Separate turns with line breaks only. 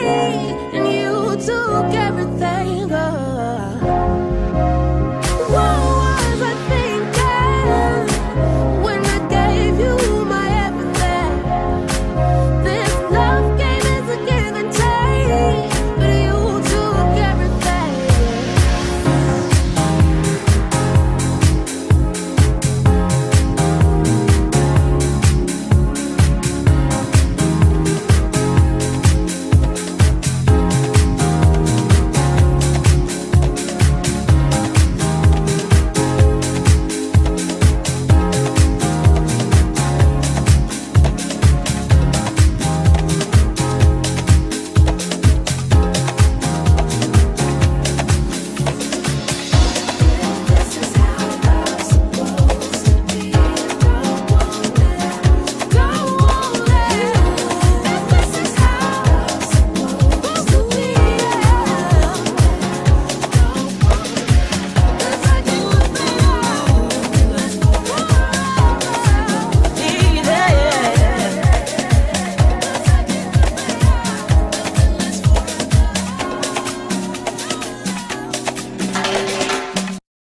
Hey!